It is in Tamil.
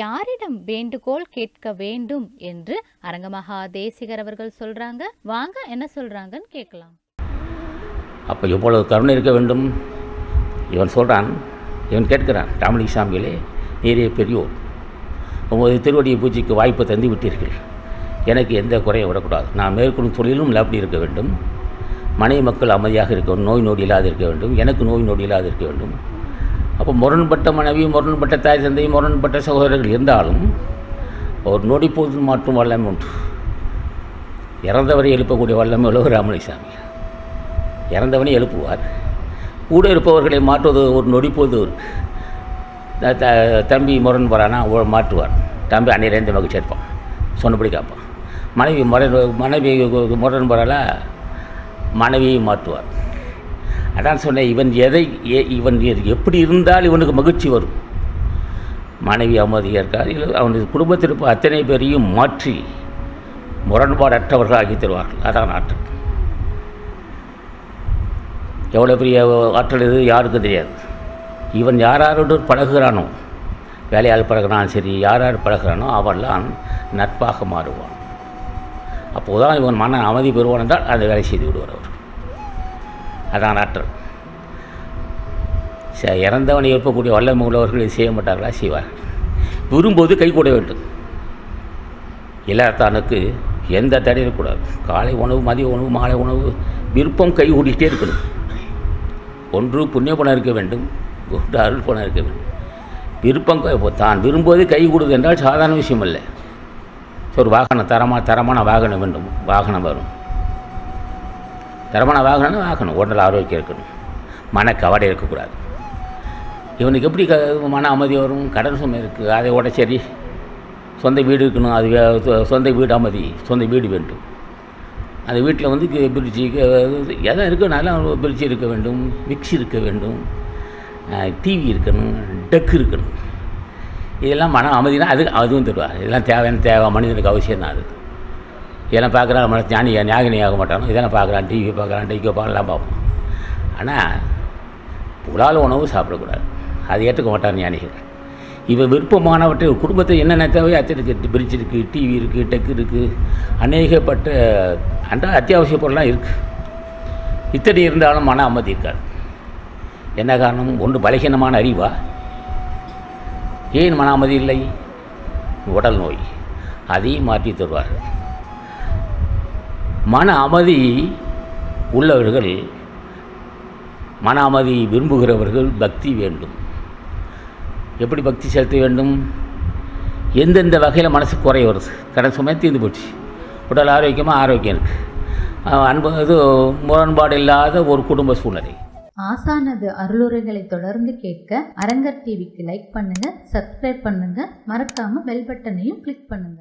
யாரிடம் வேண்டுகோள் கேட்க வேண்டும் என்று அரங்கமகா தேசிகர் அவர்கள் சொல்றாங்க. வாங்க என்ன சொல்றாங்கன்னு கேட்கலாம். அப்போ எவ்வளவு கருணை இருக்க வேண்டும்? இவன் சொல்கிறான் இவன் கேட்கிறான் ராமலிசாமிகளே நீரே பெரியோர் உமது திருவடியை பூஜைக்கு வாய்ப்பு தந்து விட்டீர்கள். எனக்கு எந்த குறையும் விடக்கூடாது நான் மேற்கொள்ளும் தொழிலும் அப்படி இருக்க வேண்டும். மனைவி மக்கள் அமைதியாக இருக்க வேண்டும் நோய் நொடி இல்லாது இருக்க வேண்டும். எனக்கு நோய் நொடி இல்லாது இருக்க வேண்டும். அப்போ முரண்பட்ட மனைவி முரண்பட்ட தாய் தந்தை முரண்பட்ட சகோதரர்கள் இருந்தாலும் ஒரு நொடி பொழுது மாற்றும் வல்லமை உண்டு. இறந்தவரை எழுப்பக்கூடிய வல்லமை உள்ளவர் ராமலிசாமி இறந்தவனே எழுப்புவார். கூட இருப்பவர்களை மாற்றுவது ஒரு நொடி போது த- தம்பி முரண்பறானா மாற்றுவார். தம்பி அன்னையிலேருந்து மகிழ்ச்சி இருப்பான் சொன்னபடி கேட்பான் மனைவி முரண் மனைவி முரண் மனைவியை மாற்றுவார். அதான் சொன்னேன் இவன் எதை ஏ இவன் எப்படி இருந்தால் இவனுக்கு மகிழ்ச்சி வரும். மனைவி அமைதியாக இருக்கார் அவனது குடும்பத்திற்கு அத்தனை பேரையும் மாற்றி முரண்பாடற்றவர்கள் ஆக்கி தருவார்கள். அதான் ஆற்றல். எவ்வளோ பெரிய ஆற்றல் இது? யாருக்கும் தெரியாது. இவன் யாரோடு பழகுகிறானோ வேலையால் பழகுறான் சரி யார் யார் பழகுறானோ நட்பாக மாறுவான். அப்போதான் இவன் மன அமைதி பெறுவான் என்றால் அந்த வேலை செய்து விடுவார் அவர். அதான் ஆற்றல். ச- இறந்தவனை எழுப்பக்கூடிய வல்லமை உள்ளவர்கள் இதை செய்ய மாட்டார்களா? செய்வார்கள். விரும்போது கை கூட வேண்டும். இல்லாதானுக்கு எந்த தடையும் இருக்கக்கூடாது. காலை உணவு மதிய உணவு மாலை உணவு விருப்பம் கை கூட்டிகிட்டே இருக்கணும். ஒன்று புண்ணிய பணம் இருக்க வேண்டும். ஒன்று அருள் பணம் இருக்க வேண்டும். விருப்பம் தான் விரும்புவது கை கொடுது என்றால் சாதாரண விஷயம் இல்லை ஒரு வாகனம் தரமாக தரமான வாகனம் வேண்டும். வாகனம் வரும். தரமான வாகனம்னா வாகனம் உடல் ஆரோக்கியம் இருக்கணும். மன கவலை இருக்கக்கூடாது. இவனுக்கு எப்படி க மன அமைதி வரும்? கடன் சுமை இருக்குது அதை விட சரி. சொந்த வீடு இருக்கணும். அது வே- சொந்த வீடு அமைதி. சொந்த வீடு வேண்டும். அந்த வீட்டில் வந்து பிரிட்ஜி எதாவது இருக்கனால பிரிட்ஜ் இருக்க வேண்டும். மிக்ஸி இருக்க வேண்டும். டிவி இருக்கணும். டெக் இருக்கணும். இதெல்லாம் மன அமைதினா அது அதுவும் தருவார். இதெல்லாம் தேவையான தேவை. மனிதனுக்கு அவசியம் தான் அது. இதெல்லாம் பார்க்குறான் மன ஞானி ஞாகினி ஆக மாட்டானோ இதெல்லாம் பார்க்குறான் டிவி பார்க்குறான் டிவி பார்க்கலாம் பார்ப்போம் ஆனால் புலால் உணவு சாப்பிடக்கூடாது. அது ஏற்றுக்க மாட்டார் ஞானிகள். இவன் விருப்பமானவற்றை குடும்பத்தை என்னென்ன தேவையோ அத்தனை பிரிட்ஜ் இருக்குது டிவி இருக்குது டெக் இருக்குது அநேகப்பட்ட அன்றா அத்தியாவசிய பொருள்லாம் இருக்குது இத்தனை இருந்தாலும் மன அமைதி இருக்காது. என்ன காரணம்? ஒன்று பலகீனமான அறிவா? ஏன் மன அமைதி இல்லை? உடல் நோய். அதையும் மாற்றி தருவார்கள். மன அமைதி உள்ளவர்கள் மன அமைதி விரும்புகிறவர்கள் பக்தி வேண்டும். எப்படி பக்தி செலுத்த வேண்டும்? எந்தெந்த வகையில் மனசு குறை வருது? கடன் சுமை தீர்ந்து போச்சு. உடல் ஆரோக்கியமாக ஆரோக்கியம் இருக்குது அன்பு இது முரண்பாடு இல்லாத ஒரு குடும்ப சூழ்நிலை. ஆசானது அருளுரைகளை தொடர்ந்து கேட்க அரங்கர் டிவிக்கு லைக் பண்ணுங்க சப்ஸ்கிரைப் பண்ணுங்க மறக்காம பெல் பட்டனையும் கிளிக் பண்ணுங்க.